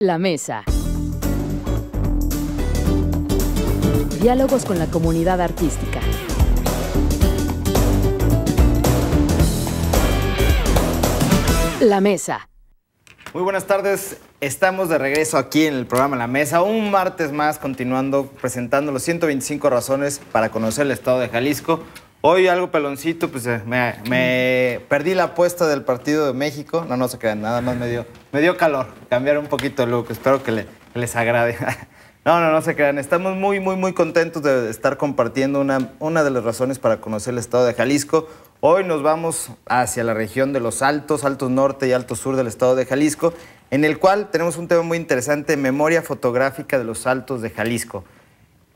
La mesa. Diálogos con la comunidad artística. La mesa. Muy buenas tardes, estamos de regreso aquí en el programa La Mesa, un martes más continuando presentando los 125 razones para conocer el estado de Jalisco. Hoy algo peloncito, pues eh, me, me perdí la apuesta del partido de México, no, no se crean, nada más me dio, me dio calor, cambiar un poquito el look, espero que, le- que les agrade. No, no, no se crean, estamos muy, muy, muy contentos de estar compartiendo una, una de las razones para conocer el estado de Jalisco. Hoy nos vamos hacia la región de los Altos, Altos Norte y Altos Sur del estado de Jalisco, en el cual tenemos un tema muy interesante, memoria fotográfica de los Altos de Jalisco.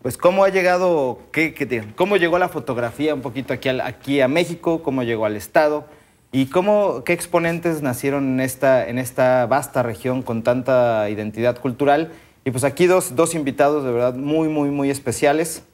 Pues cómo ha llegado, qué, cómo llegó la fotografía un poquito aquí, aquí a México, cómo llegó al estado y cómo, qué exponentes nacieron en esta, en esta vasta región con tanta identidad cultural. Y pues aquí dos, dos invitados de verdad muy, muy, muy especiales.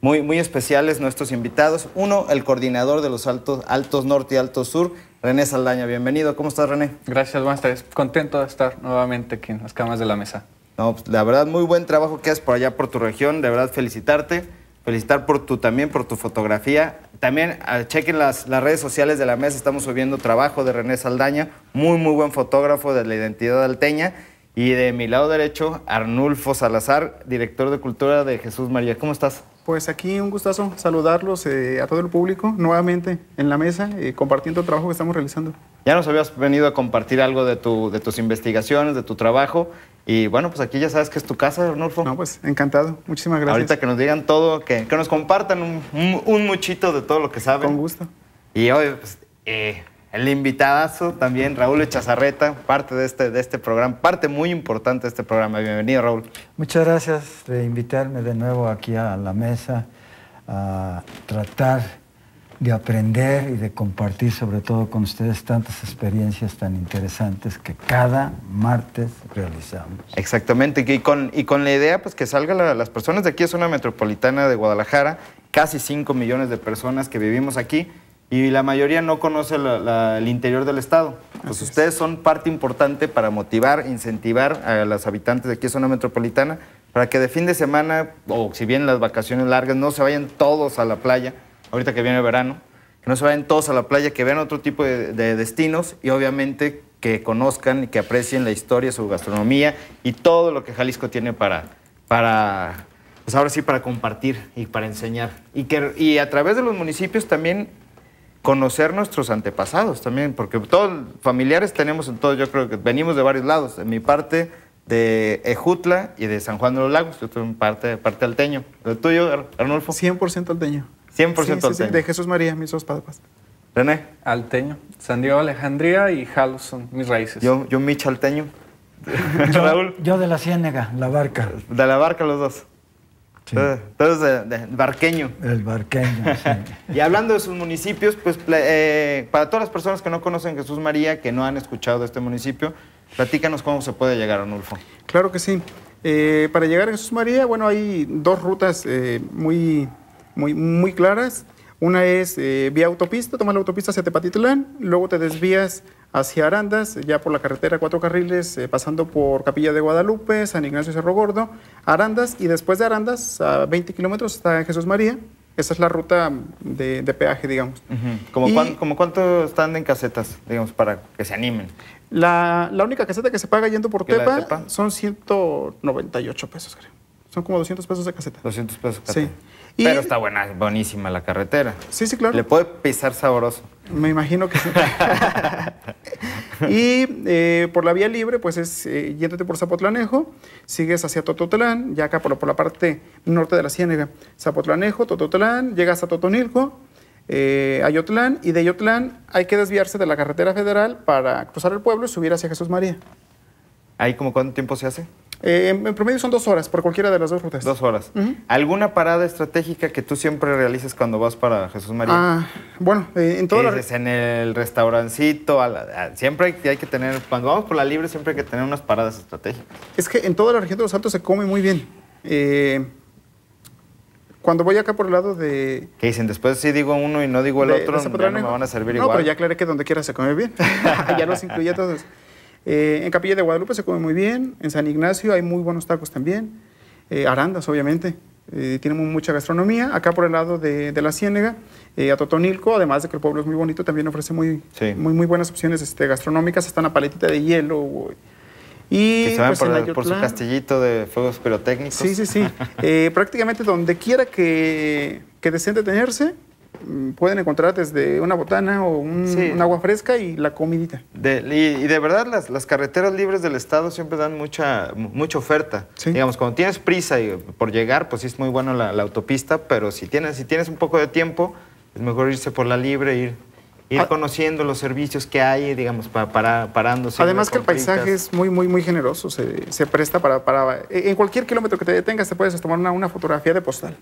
Muy, muy especiales nuestros invitados. Uno, el coordinador de los Altos, Altos Norte y Altos Sur, René Saldaña. Bienvenido. ¿Cómo estás, René? Gracias, buenas tardes. Contento de estar nuevamente aquí en las camas de la mesa. No, pues, la verdad, muy buen trabajo que haces por allá por tu región. De verdad, felicitarte. Felicitar por tu, también por tu fotografía. También ah, chequen las, las redes sociales de la mesa. Estamos subiendo trabajo de René Saldaña. Muy, muy buen fotógrafo de la identidad alteña. Y de mi lado derecho, Arnulfo Salazar, director de Cultura de Jesús María. ¿Cómo estás? Pues aquí un gustazo saludarlos eh, a todo el público nuevamente en la mesa, eh, compartiendo el trabajo que estamos realizando. Ya nos habías venido a compartir algo de, tu, de tus investigaciones, de tu trabajo. Y bueno, pues aquí ya sabes que es tu casa, Arnulfo. No, pues encantado. Muchísimas gracias. Ahorita que nos digan todo, que, que nos compartan un, un- un muchito de todo lo que saben. Con gusto. Y hoy, pues, eh, el invitadazo también, Raúl Echazarreta, parte de este, de este programa, parte muy importante de este programa. Bienvenido, Raúl. Muchas gracias de invitarme de nuevo aquí a la mesa a tratar de aprender y de compartir sobre todo con ustedes tantas experiencias tan interesantes que cada martes realizamos. Exactamente, y con, y con la idea pues, que salgan la- las personas de aquí, es una metropolitana de Guadalajara, casi 5 millones de personas que vivimos aquí, y la mayoría no conoce la- la- el interior del estado. Pues ustedes son parte importante para motivar, incentivar a los habitantes de aquí, zona metropolitana, para que de fin de semana, o si vienen las vacaciones largas, no se vayan todos a la playa, ahorita que viene el verano, que no se vayan todos a la playa, que vean otro tipo de, de destinos y obviamente que conozcan y que aprecien la historia, su gastronomía y todo lo que Jalisco tiene para, para pues ahora sí, para compartir y para enseñar. Y, que, y a través de los municipios también conocer nuestros antepasados también, porque todos familiares tenemos en yo creo que venimos de varios lados. En mi parte de Ejutla y de San Juan de los Lagos, yo tengo parte, parte alteño. ¿El tuyo, Ar- Arnulfo? 100% alteño. 100% Sí, sí, sí, alteño. de Jesús María, mis dos padres. René, Alteño, San Diego, Alejandría y Jalo son mis raíces. yo, yo Micha alteño. Raúl, Yo de la Ciénega, la barca, de la barca los dos. Sí. Todos- Todos de, de barqueño. el barqueño. sí. Y hablando de sus municipios, pues eh, para todas las personas que no conocen Jesús María, que no han escuchado de este municipio, platícanos cómo se puede llegar, Arnulfo. Claro que sí. Eh, para llegar a Jesús María, bueno, hay dos rutas eh, muy, muy, muy claras. Una es eh, vía autopista, tomas la autopista hacia Tepatitlán, luego te desvías hacia Arandas, ya por la carretera cuatro carriles, eh, pasando por Capilla de Guadalupe, San Ignacio Cerro Gordo, Arandas, y después de Arandas, a 20 kilómetros, está Jesús María. Esa es la ruta de, de peaje, digamos. ¿Como, Y- cuán- como cuánto están en casetas, digamos, para que se animen? La, la única caseta que se paga yendo por ¿Que la de Tepa, Tepa? son 198 pesos, creo. Son como 200 pesos de caseta. 200 pesos. cada Sí. Y- Pero está buena, buenísima la carretera. Sí, sí, claro. Le puede pisar sabroso. Me imagino que sí. y eh, por la vía libre, pues es eh, yéndote por Zapotlanejo, sigues hacia Tototlán, ya acá por la, por la parte norte de la Ciénega. Zapotlanejo, Tototlán, llegas a Totonilco, eh, Ayotlán, y de Ayotlán hay que desviarse de la carretera federal para cruzar el pueblo y subir hacia Jesús María. ¿Ahí como cuánto tiempo se hace? Eh, en, en promedio son dos horas por cualquiera de las dos rutas. Dos horas. ¿Alguna parada estratégica que tú siempre realices cuando vas para Jesús María? Ah, bueno, eh, en toda ¿Qué la... dices? En el restaurancito, a la- a- siempre hay, que- hay que tener, cuando vamos por la libre, siempre hay que tener unas paradas estratégicas. Es que en toda la región de los Altos se come muy bien. Eh, cuando voy acá por el lado de... Que dicen, después sí digo uno y no digo el de- otro, de ya no me van a servir no, igual. pero ya aclaré que donde quiera se come bien. ya los incluí a todos. Eh, en Capilla de Guadalupe se come muy bien, en San Ignacio hay muy buenos tacos también, eh, Arandas obviamente, eh, tiene mucha gastronomía. Acá por el lado de, de la Ciénega, eh, a Totonilco, además de que el pueblo es muy bonito, también ofrece muy, Sí. muy, muy buenas opciones este, gastronómicas, hasta una paletita de hielo. Y Que pues, por, por su castillito de fuegos pirotécnicos. Sí, sí, sí. Eh, prácticamente donde quiera que, que deseen detenerse, pueden encontrar desde una botana o un, Sí. un agua fresca y la comidita. De- y, y de verdad las, las carreteras libres del estado siempre dan mucha, mu- mucha oferta. Sí. Digamos, cuando tienes prisa y por llegar, pues sí es muy bueno la, la autopista, pero si tienes, si tienes un poco de tiempo, es mejor irse por la libre, ir, ir Ah. conociendo los servicios que hay, digamos, para, para, parándose. Además que el paisaje es muy, muy, muy generoso. Se, se presta para, para... En cualquier kilómetro que te detengas te puedes tomar una, una fotografía de postal.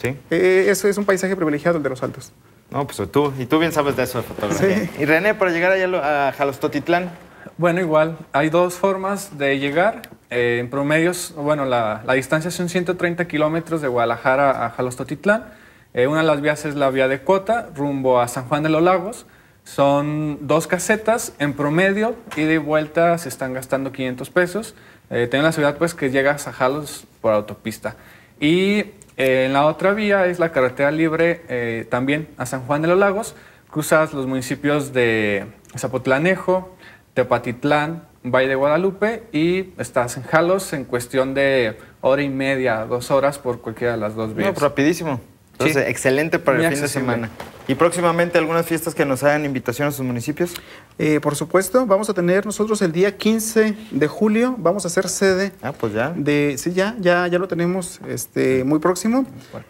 Sí. Eh, eso es un paisaje privilegiado el de los altos. No, pues tú, y tú bien sabes de eso de fotografía. Sí. Y René, para llegar allá a lo- a Jalostotitlán, Bueno, igual, hay dos formas de llegar. Eh, en promedios, bueno, la, la distancia son 130 kilómetros de Guadalajara a Jalostotitlán. Eh, una de las vías es la vía de Cota, rumbo a San Juan de los Lagos. Son dos casetas en promedio, ida y vuelta se están gastando 500 pesos. Eh, ten la ciudad pues que llegas a Jalos por autopista. Y eh, en la otra vía es la carretera libre eh, también a San Juan de los Lagos. Cruzas los municipios de Zapotlanejo, Tepatitlán, Valle de Guadalupe y estás en Jalos en cuestión de hora y media, dos horas por cualquiera de las dos no, vías. pues rapidísimo. Entonces, Sí. excelente para el fin de semana. Y próximamente algunas fiestas que nos hagan invitación a sus municipios. Eh, por supuesto, vamos a tener nosotros el día 15 de julio, vamos a hacer sede Ah, pues ya. de... Sí, ya, ya, ya lo tenemos este, muy próximo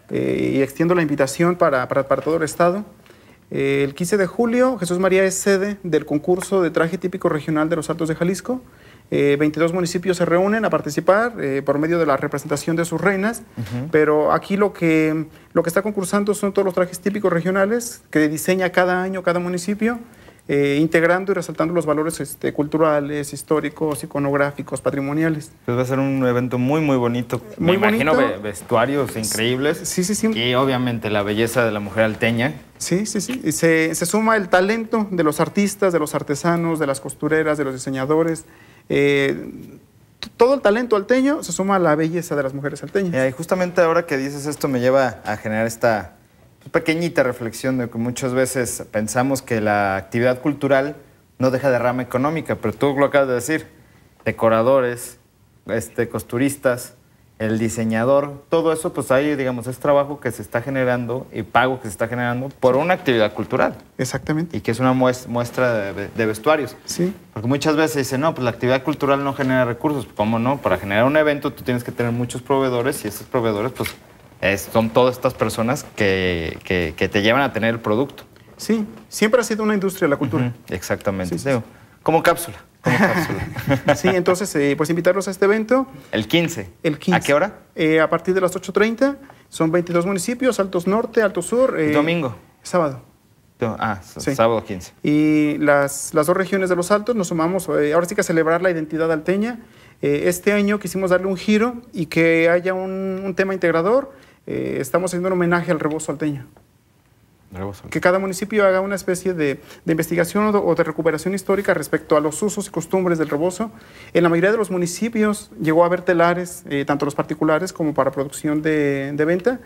eh, y extiendo la invitación para, para, para todo el estado. Eh, el 15 de julio, Jesús María es sede del concurso de traje típico regional de los Altos de Jalisco. Eh, 22 municipios se reúnen a participar eh, por medio de la representación de sus reinas, pero aquí lo que, lo que está concursando son todos los trajes típicos regionales que diseña cada año cada municipio, eh, integrando y resaltando los valores este, culturales, históricos, iconográficos, patrimoniales. Pues va a ser un evento muy, muy bonito. Muy Me imagino bonito. ve- vestuarios increíbles. Sí, sí, sí. Y obviamente la belleza de la mujer alteña. Sí, sí, sí. Y se, se suma el talento de los artistas, de los artesanos, de las costureras, de los diseñadores. Eh, todo el talento alteño se suma a la belleza de las mujeres alteñas. Y justamente ahora que dices esto me lleva a generar esta pequeñita reflexión de que muchas veces pensamos que la actividad cultural no deja de rama económica, pero tú lo acabas de decir, decoradores, este, costuristas, el diseñador, todo eso pues ahí digamos es trabajo que se está generando y pago que se está generando por una actividad cultural Exactamente. y que es una mues- muestra de, de vestuarios. Sí. Porque muchas veces dicen, no, pues la actividad cultural no genera recursos. ¿Cómo no? Para generar un evento tú tienes que tener muchos proveedores y esos proveedores, pues, es- son todas estas personas que, que- que te llevan a tener el producto. Sí. Siempre ha sido una industria la cultura. Exactamente. Sí, Como cápsula. Como cápsula. Sí, entonces, eh, pues invitarlos a este evento. el 15. El 15. ¿A qué hora? Eh, a partir de las 8.30. Son 22 municipios, Altos Norte, Alto Sur. eh, Domingo. Sábado. Ah, Sí. sábado 15. Y las, las dos regiones de los Altos nos sumamos, eh, ahora sí que a celebrar la identidad alteña. Eh, este año quisimos darle un giro y que haya un, un tema integrador. Estamos haciendo un homenaje al rebozo alteño. Que cada municipio haga una especie de, investigación o de, recuperación histórica respecto a los usos y costumbres del rebozo. En la mayoría de los municipios llegó a haber telares, eh, tanto los particulares como para producción de, venta,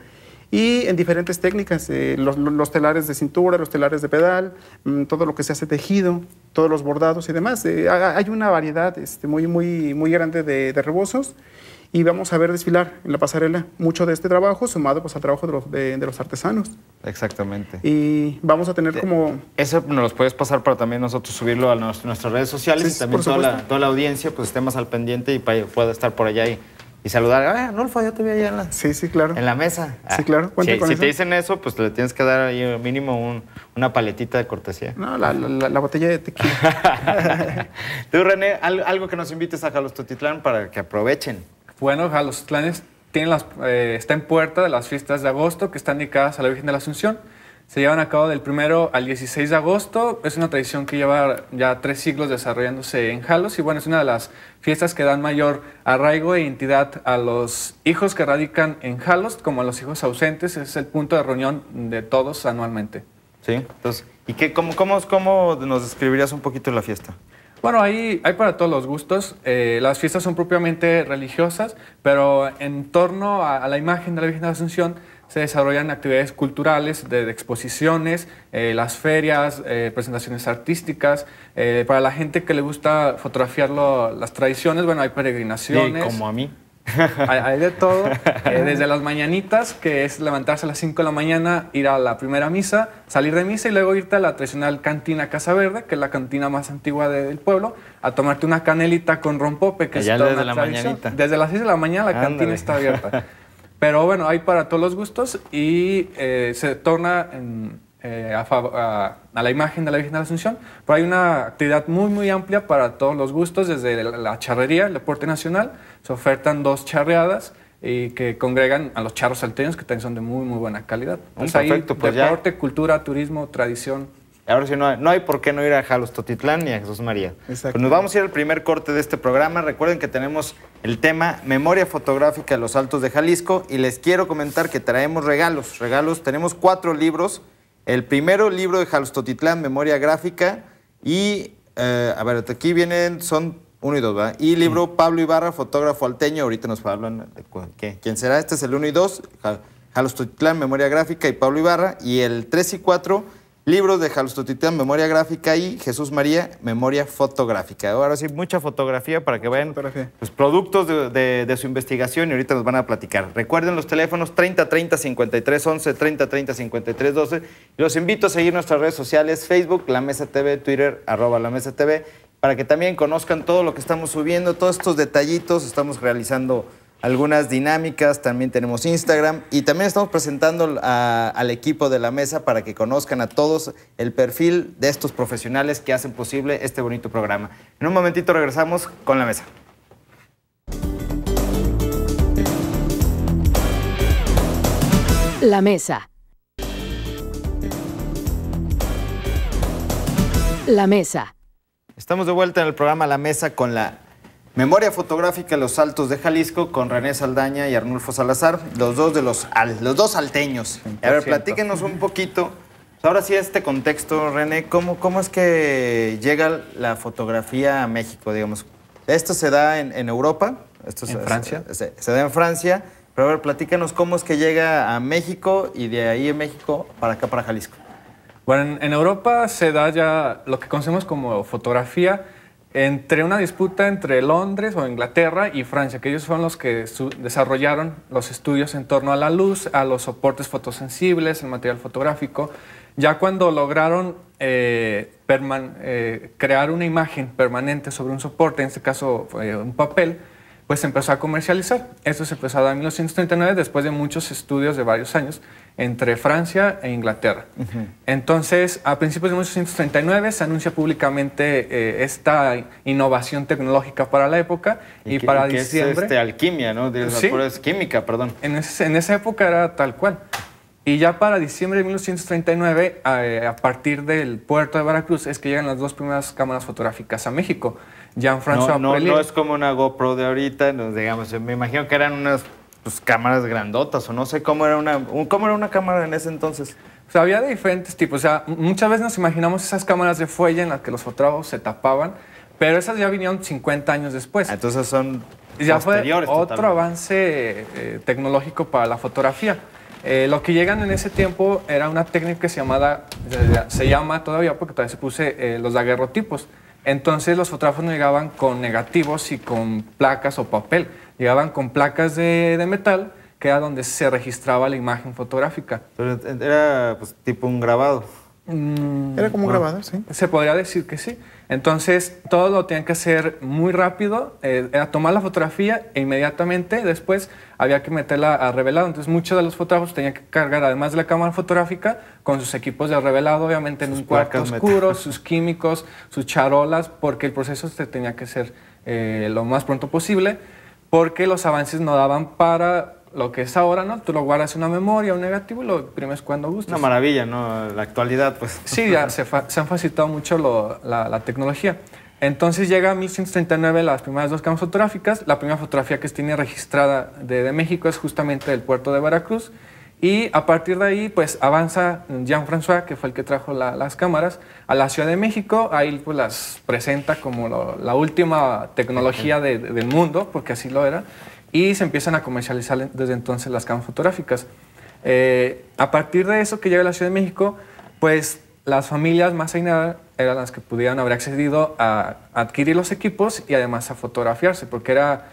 y en diferentes técnicas, eh, los, telares de cintura, los telares de pedal, mm, todo lo que se hace tejido, todos los bordados y demás. Eh, ha- hay una variedad este, muy, muy, muy grande de, de rebozos y vamos a ver desfilar en la pasarela mucho de este trabajo sumado pues, al trabajo de los, de- de los artesanos. Exactamente. Y vamos a tener como... Eso nos los puedes pasar para también nosotros subirlo a nos- nuestras redes sociales Sí, y también toda la, toda la audiencia pues esté más al pendiente y pueda estar por allá y, y saludar. Ah, Nolfo, yo te vi allá en la, Sí, sí, claro. en la mesa. Sí, claro, si con si eso. te dicen eso, pues le tienes que dar ahí mínimo un- una paletita de cortesía. No, la, la- la- la botella de tequila. Tú, René, al- algo que nos invites a Jalostotitlán para que aprovechen. Bueno, Jalostlanes tiene las, eh, está en puerta de las fiestas de agosto que están dedicadas a la Virgen de la Asunción. Se llevan a cabo del primero al 16 de agosto. Es una tradición que lleva ya tres siglos desarrollándose en Jalos y bueno, es una de las fiestas que dan mayor arraigo e identidad a los hijos que radican en Jalos como a los hijos ausentes. Es el punto de reunión de todos anualmente. ¿Sí? Entonces, ¿y qué, cómo, cómo, cómo nos describirías un poquito la fiesta? Bueno, hay, hay para todos los gustos. Eh, las fiestas son propiamente religiosas, pero en torno a, la imagen de la Virgen de la Asunción se desarrollan actividades culturales, de, exposiciones, eh, las ferias, eh, presentaciones artísticas. Eh, para la gente que le gusta fotografiar las tradiciones, bueno, hay Sí, peregrinaciones. como a mí. Hay, de todo, eh, desde las mañanitas, que es levantarse a las 5 de la mañana, ir a la primera misa, salir de misa y luego irte a la tradicional cantina Casa Verde, que es la cantina más antigua de- del pueblo, a tomarte una canelita con rompope, que Allá es toda desde una la tradición. mañanita. Desde las 6 de la mañana la Ándale. cantina está abierta. Pero bueno, hay para todos los gustos y eh, se torna en, eh, a, a- a la imagen de la Virgen de la Asunción. Pero hay una actividad muy, muy amplia para todos los gustos, desde la, charrería, el deporte nacional. Se ofertan dos charreadas y que congregan a los charros salteños, que también son de muy, muy buena calidad. Entonces, ahí perfecto, pues ya. deporte, cultura, turismo, tradición. Ahora sí, no hay, no hay por qué no ir a Jalostotitlán ni a Jesús María. Exacto. Pues nos vamos a ir al primer corte de este programa. Recuerden que tenemos el tema Memoria Fotográfica de los Altos de Jalisco y les quiero comentar que traemos regalos. Regalos, tenemos cuatro libros. El primero libro de Jalostotitlán, Memoria Gráfica y, eh, a ver, aquí vienen, son uno y dos, ¿verdad? Y libro Pablo Ibarra, fotógrafo alteño. Ahorita nos hablan de qué- quién será. Este es el uno y dos, Ja- Jalostotitlán, Memoria Gráfica y Pablo Ibarra. Y el tres y cuatro, libros de Jalostotitlán, Memoria Gráfica y Jesús María, Memoria Fotográfica. Ahora sí, mucha fotografía para que vean los productos de, de- de su investigación y ahorita nos van a platicar. Recuerden los teléfonos 30 30 53 11, 30 30 53 12. Y los invito a seguir nuestras redes sociales, Facebook, La Mesa TV, Twitter, arroba La Mesa TV, para que también conozcan todo lo que estamos subiendo, todos estos detallitos. Estamos realizando algunas dinámicas, también tenemos Instagram y también estamos presentando a- al equipo de la mesa para que conozcan a todos el perfil de estos profesionales que hacen posible este bonito programa. En un momentito regresamos con la mesa. La mesa. La mesa. Estamos de vuelta en el programa La Mesa con la memoria fotográfica los Altos de Jalisco con René Saldaña y Arnulfo Salazar, los dos de los, al- los dos salteños. A ver, 100%. platíquenos un poquito. Ahora sí, este contexto, René, ¿cómo, ¿cómo es que llega la fotografía a México, digamos? Esto se da en, en Europa. Esto En se, Francia. Se, se da en Francia. Pero a ver, platícanos cómo es que llega a México y de ahí en México para acá, para Jalisco. Bueno, en, en Europa se da ya lo que conocemos como fotografía entre una disputa entre Londres o Inglaterra y Francia, que ellos fueron los que desarrollaron los estudios en torno a la luz, a los soportes fotosensibles, el material fotográfico. Ya cuando lograron eh, eh, crear una imagen permanente sobre un soporte, en este caso fue un papel, pues se empezó a comercializar. Esto se empezó a dar en 1939 después de muchos estudios de varios años entre Francia e Inglaterra. Entonces, a principios de 1939 se anuncia públicamente eh, esta innovación tecnológica para la época y, que- para que diciembre... Es este, alquimia, ¿no? De Sí. es química, perdón. En, ese- en esa época era tal cual. Y ya para diciembre de 1939, a, a partir del puerto de Veracruz, es que llegan las dos primeras cámaras fotográficas a México. Jean-François No, no, no es como una GoPro de ahorita, no, digamos, me imagino que eran unas pues, cámaras grandotas o no sé cómo era una un- cómo era una cámara en ese entonces. O sea, había de diferentes tipos. O sea, m- muchas veces nos imaginamos esas cámaras de fuelle en las que los fotógrafos se tapaban, pero esas ya vinieron 50 años después. Ah, Entonces son ya fue otro totalmente. avance eh, tecnológico para la fotografía. Eh, lo que llegan en ese tiempo era una técnica que se, llamada, se llama todavía, porque todavía se puse eh, los daguerrotipos. Entonces los fotógrafos no llegaban con negativos y con placas o papel, llegaban con placas de, de metal, que era donde se registraba la imagen fotográfica. Pero era pues, tipo un grabado. Mm, Era como un bueno, grabador, sí. Se podría decir que sí. Entonces, todo lo tenían que hacer muy rápido, eh, era tomar la fotografía e inmediatamente después había que meterla a revelado. Entonces, muchos de los fotógrafos tenían que cargar, además de la cámara fotográfica, con sus equipos de revelado, obviamente en Sus un cuarto oscuro, metálicas. sus químicos, sus charolas, porque el proceso se tenía que hacer eh, lo más pronto posible, porque los avances no daban para lo que es ahora, ¿no? Tú lo guardas en una memoria, un negativo y lo imprimes cuando gustes. Una maravilla, ¿no? La actualidad, pues. Sí, ya se, se han facilitado mucho lo- la, la tecnología. Entonces llega a 1139 las primeras dos cámaras fotográficas. La primera fotografía que se tiene registrada de, de México es justamente del puerto de Veracruz. Y a partir de ahí, pues avanza Jean-François, que fue el que trajo la- las cámaras, a la Ciudad de México. Ahí pues las presenta como lo- la última tecnología de- de- del mundo, porque así lo era. Y se empiezan a comercializar desde entonces las cámaras fotográficas. Eh, a partir de eso que llega a la Ciudad de México, pues las familias más adineradas eran las que pudieran haber accedido a adquirir los equipos y además a fotografiarse, porque era,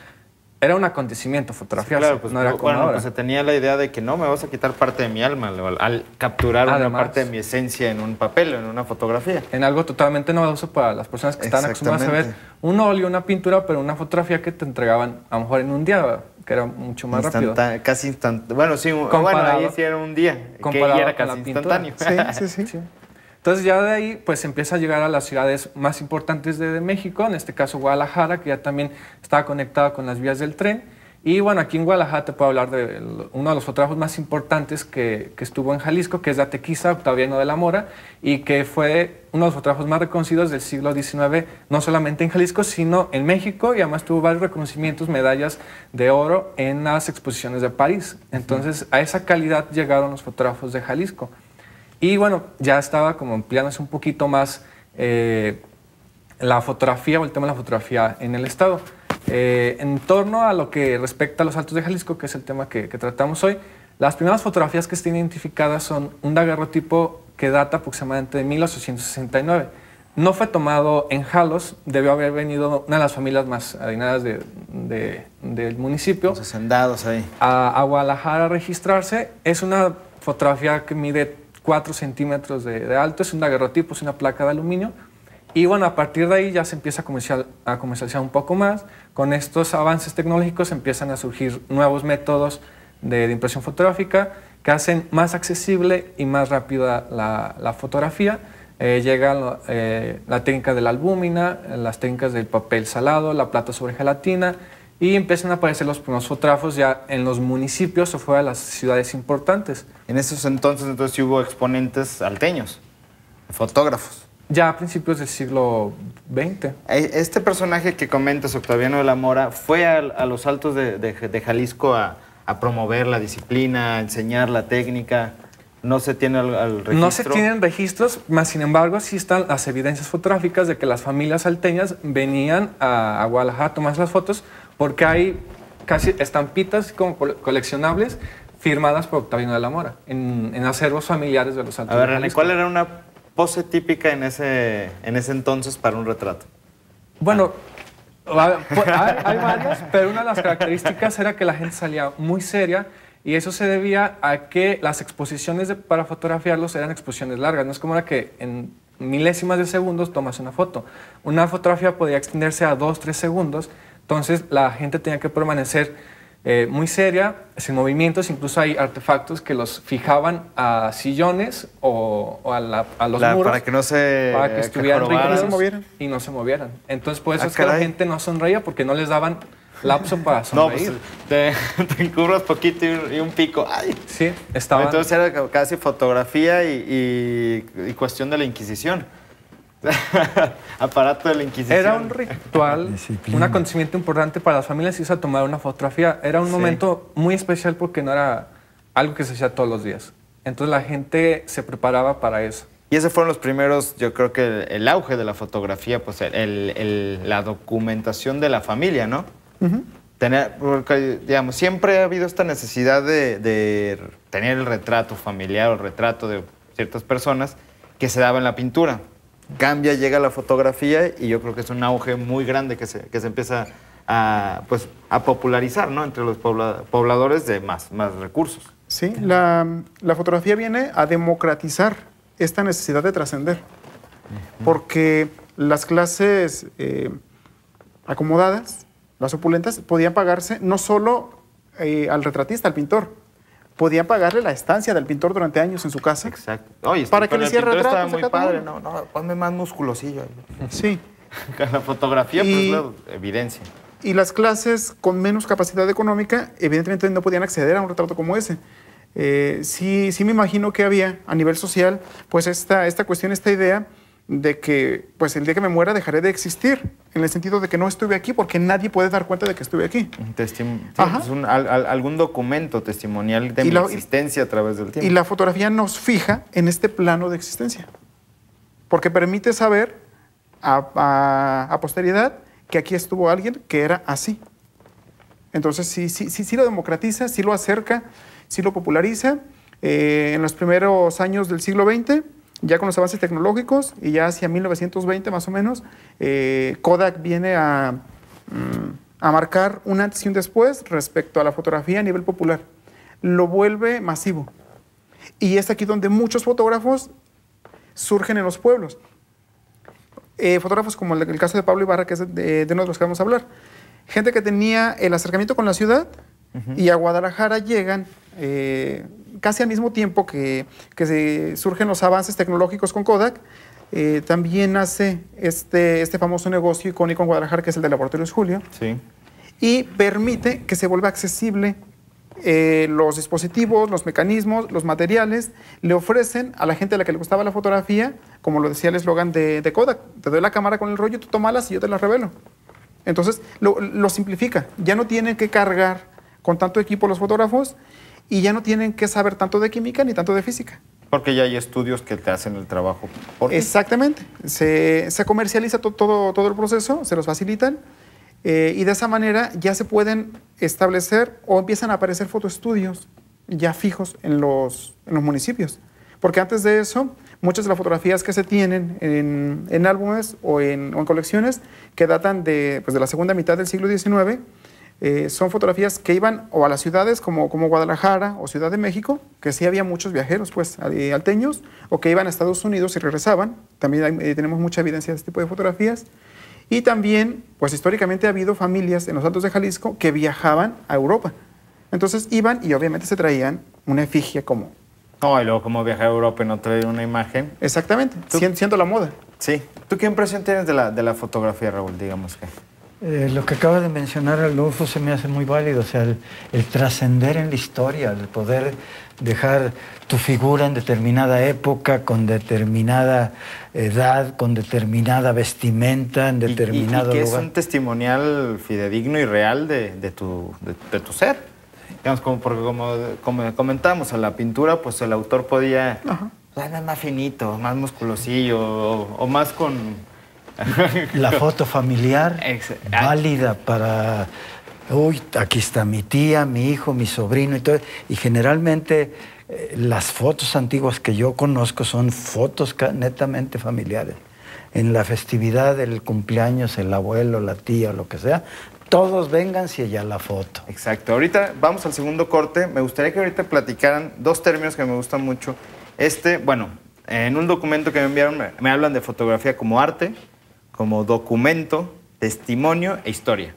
era un acontecimiento fotografiarse, Claro, pues no era como bueno, ahora. pues se tenía la idea de que no me vas a quitar parte de mi alma al, al capturar una Además. parte de mi esencia en un papel o en una fotografía. en algo totalmente novedoso para las personas que están acostumbradas a ver un óleo, una pintura, pero una fotografía que te entregaban a lo mejor en un día, que era mucho más rápido. Casi instantáneo. Bueno, sí, un- bueno, Comparado- ahí sí era un día, que comparado ya era con casi instantáneo. Sí, sí, sí. Sí. Entonces ya de ahí pues empieza a llegar a las ciudades más importantes de, México, en este caso Guadalajara, que ya también estaba conectada con las vías del tren. Y bueno, aquí en Guadalajara te puedo hablar de uno de los fotógrafos más importantes que, estuvo en Jalisco, que es de Atequiza, Octaviano de la Mora, y que fue uno de los fotógrafos más reconocidos del siglo XIX, no solamente en Jalisco, sino en México, y además tuvo varios reconocimientos, medallas de oro en las exposiciones de París. Entonces, a esa calidad llegaron los fotógrafos de Jalisco. Y bueno, ya estaba como ampliándose un poquito más eh, la fotografía o el tema de la fotografía en el Estado. Eh, en torno a lo que respecta a los Altos de Jalisco, que es el tema que, que tratamos hoy, las primeras fotografías que están identificadas son un daguerrotipo que data aproximadamente de 1869. No fue tomado en Jalos, debió haber venido una de las familias más adineradas de- de- del municipio Los hacendados ahí. a, a Guadalajara a registrarse. Es una fotografía que mide 4 centímetros de, alto, es un daguerrotipo, es una placa de aluminio. Y bueno, a partir de ahí ya se empieza a, comercial- a comercializar un poco más. Con estos avances tecnológicos empiezan a surgir nuevos métodos de, impresión fotográfica que hacen más accesible y más rápida la, fotografía. Eh, llega eh, la técnica de la albúmina, eh, las técnicas del papel salado, la plata sobre gelatina y empiezan a aparecer los primeros fotógrafos ya en los municipios o fuera de las ciudades importantes. En esos entonces, entonces sí hubo exponentes alteños, fotógrafos. Ya a principios del siglo XX. Eh, Este personaje que comentas, Octaviano de la Mora, fue a, los altos de, de- de Jalisco a, a promover la disciplina, a enseñar la técnica. No se tiene al, al registro. No se tienen registros, más sin embargo sí están las evidencias fotográficas de que las familias salteñas venían a, a Guadalajara a tomarse las fotos porque hay casi estampitas como cole- coleccionables firmadas por Octaviano de la Mora en, en acervos familiares de los altos A ver, René. ¿cuál era una pose típica en ese, en ese entonces para un retrato? Bueno, va- pu- hay, hay varias, pero una de las características era que la gente salía muy seria y eso se debía a que las exposiciones de- para fotografiarlos eran exposiciones largas. No es como era que en milésimas de segundos tomas una foto. Una fotografía podía extenderse a dos, tres segundos, entonces la gente tenía que permanecer eh, muy seria, sin movimientos, incluso hay artefactos que los fijaban a sillones o, o a, la- a los La- muros para que no se para que estuvieran jorobaran. rígidos No se movieran. y no se movieran. Entonces, por eso Ah, es que la gente no sonreía porque no les daban lapso para No, pues sonreír. te, te encubras poquito y, y un pico. ¡Ay! sí, estaban. Entonces era ca- casi fotografía y, y- y cuestión de la Inquisición. Aparato de la Inquisición. era un ritual, Disciplina. un acontecimiento importante para las familias irse a tomar una fotografía. Era un Sí. momento muy especial porque no era algo que se hacía todos los días. Entonces la gente se preparaba para eso. Y esos fueron los primeros, yo creo que el, el auge de la fotografía, pues el- el- el- la documentación de la familia, ¿no? Tener, porque, digamos, siempre ha habido esta necesidad de, de tener el retrato familiar o el retrato de ciertas personas que se daba en la pintura. Cambia, llega la fotografía y yo creo que es un auge muy grande que se, que se empieza a, pues, a popularizar, ¿no? Entre los pobla- pobladores de más, más recursos. Sí, la, la fotografía viene a democratizar esta necesidad de trascender. Porque las clases eh, acomodadas, las opulentas, podían pagarse no solo eh, al retratista, al pintor, podían pagarle la estancia del pintor durante años en su casa. Exacto. Oye, Para que le hiciera pintor estaba retratos muy padre. No, no, ponme más musculosillo. Sí. La fotografía, Y- pues, la evidencia. Y las clases con menos capacidad económica, evidentemente no podían acceder a un retrato como ese. Eh, sí, sí me imagino que había a nivel social, pues esta, esta cuestión, esta idea de que pues el día que me muera dejaré de existir, en el sentido de que no estuve aquí porque nadie puede dar cuenta de que estuve aquí. Testim- sí, Ajá. pues un- al- al- algún documento testimonial de Y mi la- existencia a través del tiempo. Y la fotografía nos fija en este plano de existencia, porque permite saber a, a- a posteridad que aquí estuvo alguien que era así. Entonces sí, sí, sí, sí lo democratiza, sí lo acerca, sí lo populariza. Eh, en los primeros años del siglo XX, ya con los avances tecnológicos y ya hacia 1920 más o menos, eh, Kodak viene a, mm, a marcar un antes y un después respecto a la fotografía a nivel popular. Lo vuelve masivo. Y es aquí donde muchos fotógrafos surgen en los pueblos. Eh, fotógrafos como el, el caso de Pablo Ibarra, que es de, de uno de los que vamos a hablar. Gente que tenía el acercamiento con la ciudad y a Guadalajara llegan eh, casi al mismo tiempo que, que se surgen los avances tecnológicos con Kodak. eh, también hace este, este famoso negocio icónico en Guadalajara, que es el de Laboratorios Julio Sí. y permite que se vuelva accesible eh, los dispositivos, los mecanismos, los materiales, le ofrecen a la gente a la que le gustaba la fotografía, como lo decía el eslogan de, de Kodak, te doy la cámara con el rollo, tú tomalas y yo te las revelo. Entonces lo, lo simplifica, ya no tienen que cargar con tanto equipo los fotógrafos y ya no tienen que saber tanto de química ni tanto de física. Porque ya hay estudios que te hacen el trabajo por. Exactamente. Se, se comercializa to- todo, todo el proceso, se los facilitan eh, y de esa manera ya se pueden establecer o empiezan a aparecer fotoestudios ya fijos en los, en los municipios. Porque antes de eso, muchas de las fotografías que se tienen en, en álbumes o en, o en colecciones que datan de, pues, de la segunda mitad del siglo XIX, eh, son fotografías que iban o a las ciudades como, como Guadalajara o Ciudad de México, que sí había muchos viajeros pues, eh, alteños, o que iban a Estados Unidos y regresaban. También hay- eh, tenemos mucha evidencia de este tipo de fotografías. Y también, pues históricamente ha habido familias en los Altos de Jalisco que viajaban a Europa. Entonces iban y obviamente se traían una efigie como... No, y luego como viajar a Europa y no traer una imagen. Exactamente, sien- siendo la moda. Sí. ¿Tú qué impresión tienes de la, de la fotografía, Raúl? Digamos que. Eh, lo que acaba de mencionar Adolfo se me hace muy válido, o sea, el, el trascender en la historia, el poder dejar tu figura en determinada época, con determinada edad, con determinada vestimenta, en Y- y- determinado y, que es un testimonial fidedigno y real de, de tu, de, de tu ser. Digamos, como, porque como, como comentamos, a la pintura, pues el autor podía pues, más, más finito, más musculosillo, o, o más con... La foto familiar ah. válida para, uy, aquí está mi tía, mi hijo, mi sobrino y todo. Y generalmente eh, las fotos antiguas que yo conozco son fotos netamente familiares. En la festividad del cumpleaños, el abuelo, la tía, lo que sea, todos vengan si allá la foto. Exacto. Ahorita vamos al segundo corte. Me gustaría que ahorita platicaran dos términos que me gustan mucho. Este, bueno, en un documento que me enviaron me, me hablan de fotografía como arte, como documento, testimonio e historia.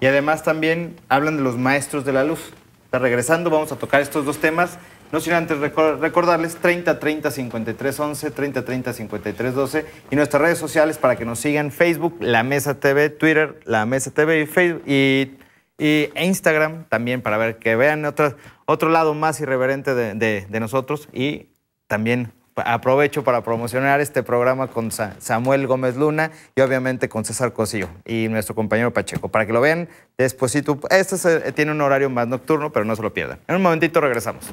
Y además también hablan de los maestros de la luz. Está regresando, vamos a tocar estos dos temas. No sin antes recor- recordarles 30 30 53 11, 30 30 53 12 y nuestras redes sociales para que nos sigan Facebook, La Mesa TV, Twitter, La Mesa TV y Facebook y, e Instagram también para ver que vean otro, otro lado más irreverente de- de nosotros y también aprovecho para promocionar este programa con Sa- Samuel Gómez Luna y obviamente con César Cosillo y nuestro compañero Pacheco para que lo vean despuesito. Este se- tiene un horario más nocturno, pero no se lo pierdan. En un momentito regresamos.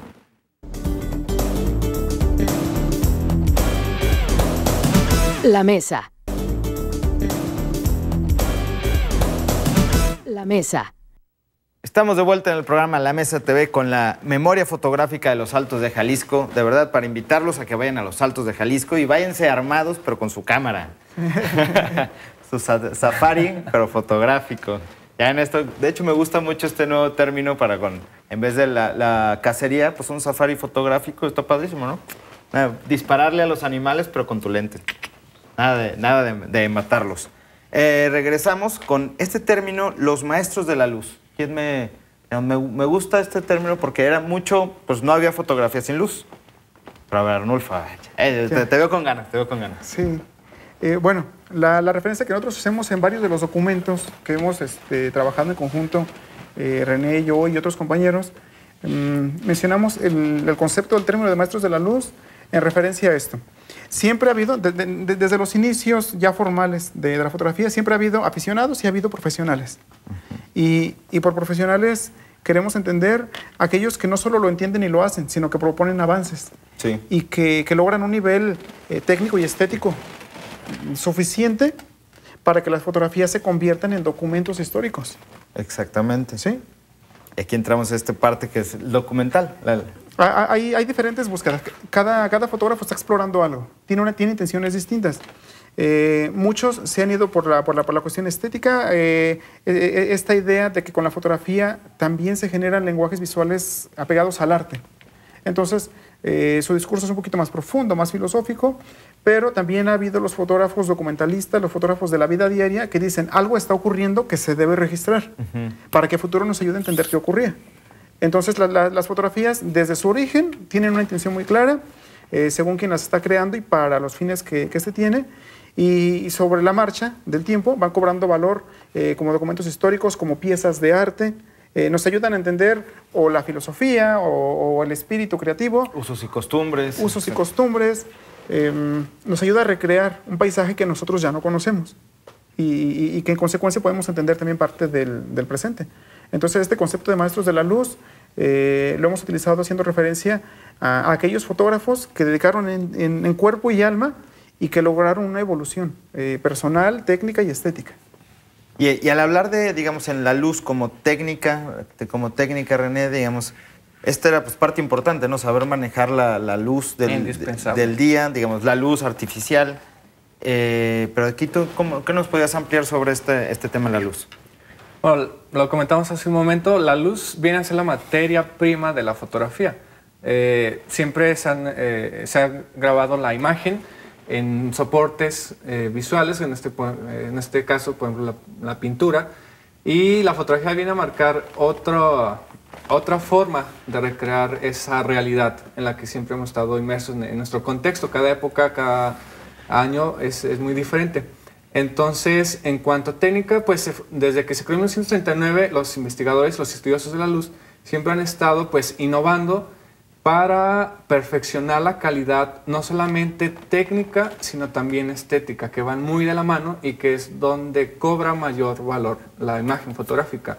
La mesa. La mesa. Estamos de vuelta en el programa La Mesa TV con la memoria fotográfica de los Altos de Jalisco. De verdad, para invitarlos a que vayan a los Altos de Jalisco y váyanse armados, pero con su cámara. su sa- safari, pero fotográfico. Ya en esto, de hecho, me gusta mucho este nuevo término para con, en vez de la, la cacería, pues un safari fotográfico. Está padrísimo, ¿no? Nada, dispararle a los animales, pero con tu lente. Nada de, nada de, de matarlos. Eh, regresamos con este término, los maestros de la luz. ¿Quién me, me, me gusta este término porque era mucho, pues no había fotografía sin luz. Pero a ver, Arnulfo, eh, te, te veo con ganas, te veo con ganas. Sí. Eh, bueno, la, la referencia que nosotros hacemos en varios de los documentos que hemos este, trabajado en conjunto, eh, René, yo y otros compañeros, mm, mencionamos el, el concepto del término de maestros de la luz en referencia a esto. Siempre ha habido, de- de- de- desde los inicios ya formales de, la fotografía, siempre ha habido aficionados y ha habido profesionales. Y, y por profesionales queremos entender aquellos que no solo lo entienden y lo hacen, sino que proponen avances Sí. y que, que logran un nivel eh, técnico y estético suficiente para que las fotografías se conviertan en documentos históricos. Exactamente. ¿sí? Aquí entramos a esta parte que es documental. La- Hay, hay diferentes búsquedas. Cada, cada fotógrafo está explorando algo. Tiene, una, tiene intenciones distintas. Eh, muchos se han ido por la, por la, por la cuestión estética. eh, eh, eh, esta idea de que con la fotografía también se generan lenguajes visuales apegados al arte. Entonces, eh, su discurso es un poquito más profundo, más filosófico, pero también ha habido los fotógrafos documentalistas, los fotógrafos de la vida diaria, que dicen algo está ocurriendo que se debe registrar para que el futuro nos ayude a entender qué ocurría. Entonces, la- la- las fotografías, desde su origen, tienen una intención muy clara, eh, según quien las está creando y para los fines que, que este tiene. Y, y sobre la marcha del tiempo van cobrando valor eh, como documentos históricos, como piezas de arte. Eh, nos ayudan a entender o la filosofía o, o el espíritu creativo, Usos y costumbres. usos y costumbres. em, nos ayuda a recrear un paisaje que nosotros ya no conocemos y, y- y que en consecuencia podemos entender también parte del, del presente. Entonces este concepto de maestros de la luz eh, lo hemos utilizado haciendo referencia a, a aquellos fotógrafos que dedicaron en, en- en cuerpo y alma y que lograron una evolución eh, personal, técnica y estética. Y, y al hablar de, digamos, en la luz como técnica, de- como técnica, René, digamos, esta era pues parte importante, ¿no? Saber manejar la, la luz del día, digamos, la luz artificial. Eh, pero aquí tú, ¿cómo, ¿qué nos podías ampliar sobre este, este tema de la luz? Bueno, lo comentamos hace un momento, la luz viene a ser la materia prima de la fotografía. Eh, siempre se, han, eh, se ha grabado la imagen en soportes eh, visuales, en este, en este caso, por ejemplo, la, la pintura, y la fotografía viene a marcar otro, otra forma de recrear esa realidad en la que siempre hemos estado inmersos en, en nuestro contexto. Cada época, cada año es, es muy diferente. Entonces, en cuanto a técnica, pues desde que se creó en 1939, los investigadores, los estudiosos de la luz, siempre han estado pues innovando para perfeccionar la calidad no solamente técnica, sino también estética, que van muy de la mano y que es donde cobra mayor valor la imagen fotográfica.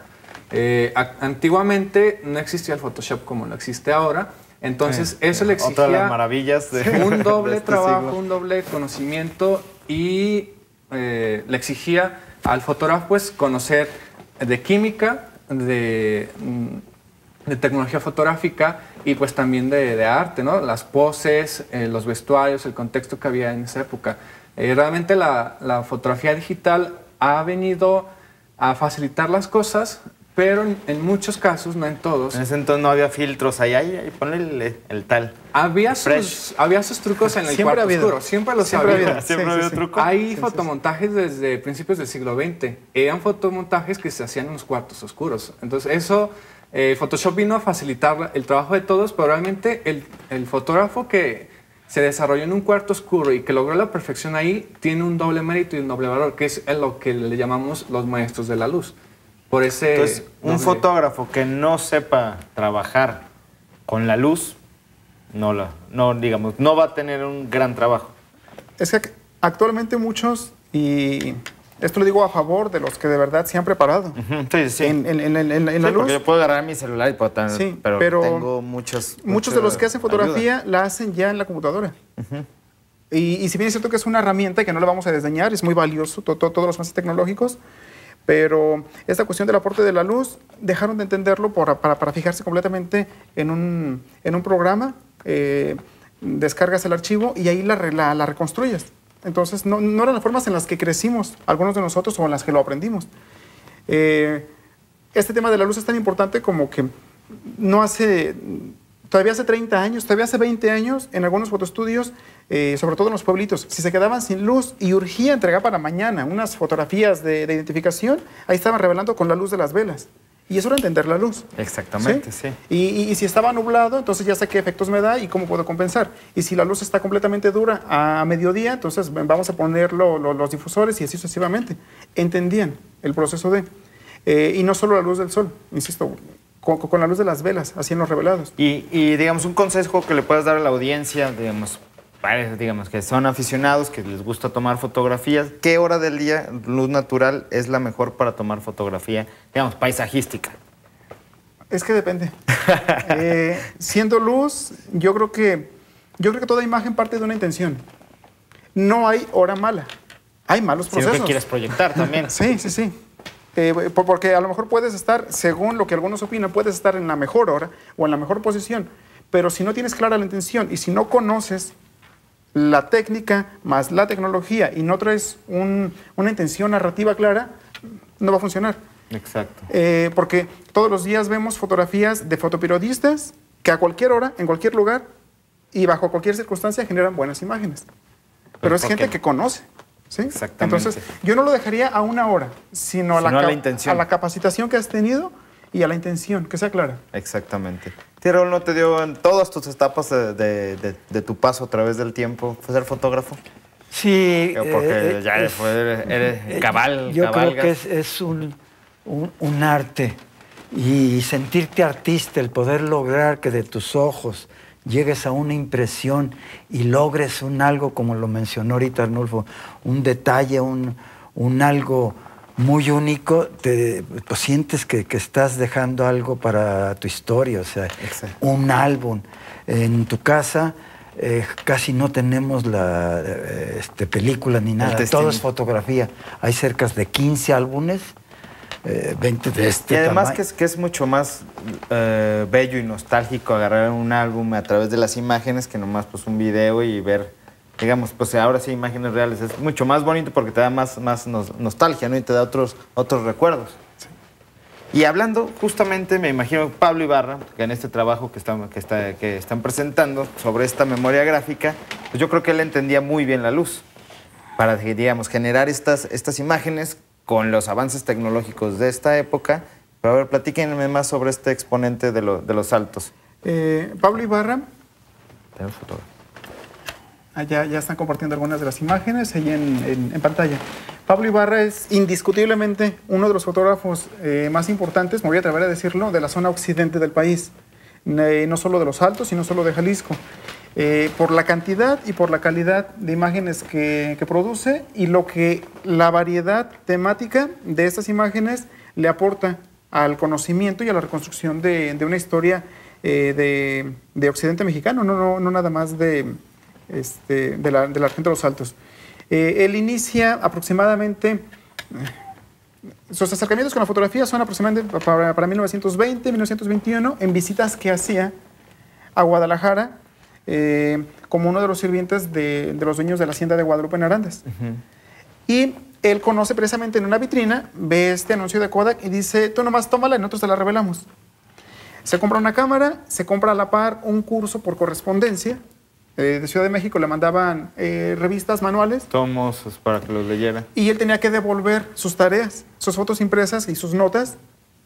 Eh, antiguamente no existía el Photoshop como lo existe ahora, entonces eso le Otra de exigía las maravillas de, un de doble este trabajo, siglo. un doble conocimiento y eh, le exigía al fotógrafo pues conocer de química, de, mm, tecnología fotográfica y pues también de, arte, ¿no? Las poses, eh, los vestuarios, el contexto que había en esa época. Eh, realmente la fotografía digital ha venido a facilitar las cosas, pero en, en muchos casos, no en todos, En ese entonces no había filtros ahí, ahí, ahí ponle el, el tal. había Fresh. sus, había sus trucos en el Siempre cuarto oscuro, siempre los Siempre ha había. habido. Siempre Sí, había sí, sí. truco. Hay fotomontajes desde principios del siglo XX. Eran fotomontajes que se hacían en los cuartos oscuros. Entonces, eso, eh, Photoshop vino a facilitar el trabajo de todos, pero realmente el, el fotógrafo que se desarrolló en un cuarto oscuro y que logró la perfección ahí, tiene un doble mérito y un doble valor, que es lo que le llamamos los maestros de la luz. Por ese Entonces, un doble- fotógrafo que no sepa trabajar con la luz, no, la, no, digamos, no va a tener un gran trabajo. Es que actualmente muchos, y esto lo digo a favor de los que de verdad se han preparado Ujú, Sí, sí. en, en- en- en- en Sí, la luz, porque yo puedo agarrar mi celular y puedo tener, Sí, pero, pero tengo muchos mucha de los que hacen ayuda. fotografía la hacen ya en la computadora. y, y si bien es cierto que es una herramienta y que no la vamos a desdeñar, es muy valioso, to- to- todos los avances tecnológicos, pero esta cuestión del aporte de la luz dejaron de entenderlo por- para, para fijarse completamente en un, en un programa, eh, descargas el archivo y ahí la, la, la reconstruyes. Entonces, no, no eran las formas en las que crecimos, algunos de nosotros, o en las que lo aprendimos. Eh, este tema de la luz es tan importante como que no hace, todavía hace 30 años, todavía hace 20 años, en algunos fotoestudios, eh, sobre todo en los pueblitos, si se quedaban sin luz y urgía entregar para mañana unas fotografías de, de identificación, ahí estaban revelando con la luz de las velas. Y eso era entender la luz. Exactamente, sí. Y, y- y si estaba nublado, entonces ya sé qué efectos me da y cómo puedo compensar. Y si la luz está completamente dura a mediodía, entonces vamos a poner lo- lo- los difusores y así sucesivamente. Entendían el proceso de... eh, y no solo la luz del sol, insisto, con, con la luz de las velas, así en los revelados. Y, y, digamos, un consejo que le puedas dar a la audiencia, digamos, digamos, que son aficionados, que les gusta tomar fotografías, ¿qué hora del día, luz natural, es la mejor para tomar fotografía, digamos, paisajística? Es que depende. eh, siendo luz, yo creo que yo creo que toda imagen parte de una intención. No hay hora mala. Hay malos procesos. Sí, que quieres proyectar también. sí, sí, sí. Eh, porque a lo mejor puedes estar, según lo que algunos opinan, puedes estar en la mejor hora o en la mejor posición. Pero si no tienes clara la intención y si no conoces la técnica más la tecnología y no traes un, una intención narrativa clara, no va a funcionar. Exacto. Eh, porque todos los días vemos fotografías de fotoperiodistas que a cualquier hora, en cualquier lugar y bajo cualquier circunstancia generan buenas imágenes. Pero, es gente que conoce. ¿sí? Exactamente. Entonces, yo no lo dejaría a una hora, sino, a, la Sino a la intención. a la capacitación que has tenido y a la intención, que sea clara. Exactamente. ¿Ti, Raúl, no te dio en todas tus etapas de, de- de- de tu paso a través del tiempo ser fotógrafo? Sí. Porque eh, ya es- fue- eres, eres eh, cabal, Yo creo cabalgas. que es, es un, un- un arte y sentirte artista, el poder lograr que de tus ojos llegues a una impresión y logres un algo, como lo mencionó ahorita Arnulfo, un detalle, un, un algo muy único, te pues, sientes que, que estás dejando algo para tu historia, o sea, Exacto. un álbum. En tu casa eh, casi no tenemos la eh, este, película ni nada, todo es fotografía. Hay cerca de 15 álbumes, eh, 20 de este Y además que es, que es mucho más eh, bello y nostálgico agarrar un álbum a través de las imágenes que nomás pues un video y ver, digamos, pues ahora sí imágenes reales. Es mucho más bonito porque te da más, más nos- nostalgia, ¿no? Y te da otros, otros recuerdos. Y hablando, justamente me imagino Pablo Ibarra, que en este trabajo que están, que está, que están presentando sobre esta memoria gráfica, pues yo creo que él entendía muy bien la luz para, digamos, generar estas, estas imágenes con los avances tecnológicos de esta época. Pero a ver, platíquenme más sobre este exponente de, lo- de los saltos. Eh, Pablo Ibarra, Tenemos fotógrafo. Ah, ya, están compartiendo algunas de las imágenes ahí en, en- pantalla. Pablo Ibarra es indiscutiblemente uno de los fotógrafos eh, más importantes, me voy a atrever a decirlo, de la zona occidente del país. Eh, no solo de los Altos, sino solo de Jalisco. Eh, por la cantidad y por la calidad de imágenes que, que produce y lo que la variedad temática de estas imágenes le aporta al conocimiento y a la reconstrucción de, de una historia de, de Occidente mexicano, no, no, no nada más de, este, de, la, de la región de los Altos. Eh, él inicia aproximadamente sus acercamientos con la fotografía son aproximadamente para, para 1920, 1921, en visitas que hacía a Guadalajara eh, como uno de los sirvientes de, de los dueños de la hacienda de Guadalupe en Arandas. Y él conoce precisamente en una vitrina, ve este anuncio de Kodak y dice, tú nomás tómala y nosotros te la revelamos. Se compra una cámara, se compra a la par un curso por correspondencia. Eh, de Ciudad de México le mandaban eh, revistas manuales Tomos para que los leyera. y él tenía que devolver sus tareas, sus fotos impresas y sus notas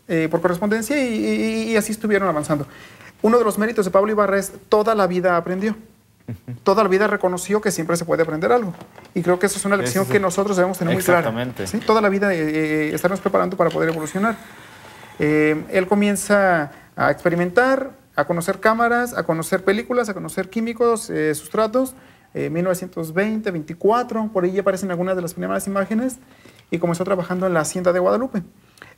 eh, por correspondencia y, y- y así estuvieron avanzando. Uno de los méritos de Pablo Ibarra es toda la vida aprendió. Toda la vida reconoció que siempre se puede aprender algo. Y creo que eso es una lección es que nosotros debemos tener muy clara. Exactamente. ¿sí? Toda la vida eh, estarnos preparando para poder evolucionar. Él comienza a experimentar, a conocer cámaras, a conocer películas, a conocer químicos, eh, sustratos. Eh, 1920, 24, por ahí aparecen algunas de las primeras imágenes y comenzó trabajando en la hacienda de Guadalupe.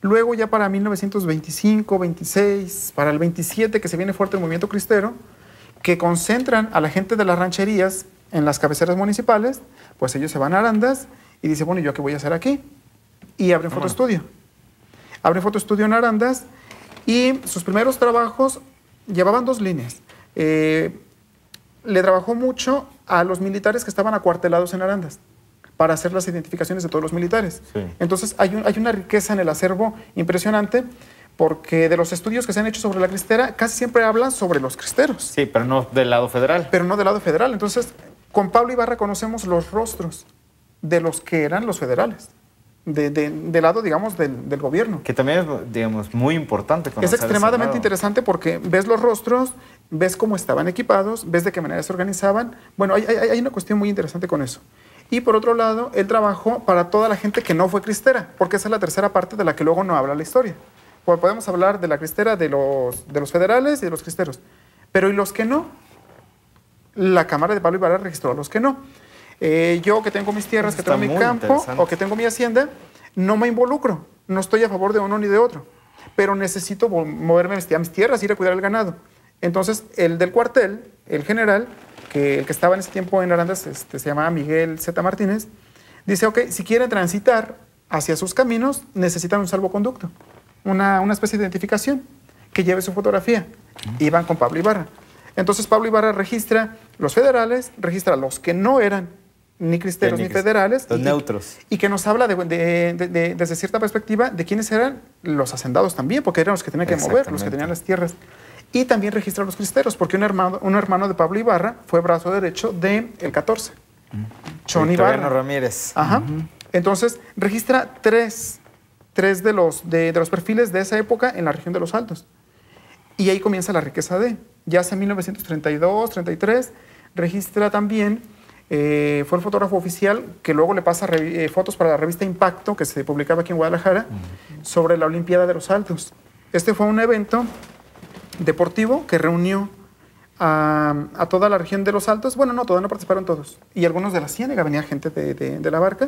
Luego ya para 1925, 26, para el 27 que se viene fuerte el movimiento cristero, que concentran a la gente de las rancherías en las cabeceras municipales, pues ellos se van a Arandas y dicen, bueno, ¿y ¿yo qué voy a hacer aquí? Y abren fotoestudio. Abren fotoestudio en Arandas y sus primeros trabajos llevaban dos líneas. Eh, le trabajó mucho a los militares que estaban acuartelados en Arandas para hacer las identificaciones de todos los militares. Sí. Entonces hay, un- hay una riqueza en el acervo impresionante porque de los estudios que se han hecho sobre la cristera casi siempre hablan sobre los cristeros Sí, pero no del lado federal. pero no del lado federal. Entonces, con Pablo Ibarra conocemos los rostros de los que eran los federales, de- de- del lado, digamos, del, del gobierno. Que también es, digamos, muy importante Es extremadamente interesante porque ves los rostros, ves cómo estaban equipados, ves de qué manera se organizaban. Bueno, hay, hay- hay una cuestión muy interesante con eso. Y por otro lado, él trabajó para toda la gente que no fue cristera, porque esa es la tercera parte de la que luego no habla la historia. Pues podemos hablar de la cristera de los, de los federales y de los cristeros. Pero ¿y los que no? La Cámara de Pablo Ibarra registró a los que no. Eh, yo que tengo mis tierras, que tengo mi campo o que tengo mi hacienda, no me involucro. No estoy a favor de uno ni de otro. Pero necesito mo- moverme a mis tierras, ir a cuidar el ganado. Entonces, el del cuartel, el general, que el que estaba en ese tiempo en Arandas, este, se llamaba Miguel Z. Martínez, dice, ok, si quieren transitar hacia sus caminos, necesitan un salvoconducto, una, una especie de identificación que lleve su fotografía. Iban con Pablo Ibarra. Entonces Pablo Ibarra registra los federales, registra los que no eran ni cristeros Ni ni, federales. los y- neutros. Y que nos habla de- de- de- de- desde cierta perspectiva de quiénes eran los hacendados también, porque eran los que tenían que mover, los que tenían las tierras. Y también registra los cristeros, porque un hermano, un hermano de Pablo Ibarra fue brazo derecho del el 14. Chon Victoriano Ibarra. Ramírez. Ajá. Entonces, registra tres, tres de, los, de, los perfiles de esa época en la región de los Altos. Y ahí comienza la riqueza de. Ya hacia 1932, 33, registra también, eh, fue el fotógrafo oficial que luego le pasa eh, fotos para la revista Impacto, que se publicaba aquí en Guadalajara, sobre la Olimpiada de los Altos. Este fue un evento deportivo que reunió a, a toda la región de los Altos. Bueno, no, todos no participaron todos. Y algunos de la Ciénega, venía gente de, de- de la barca.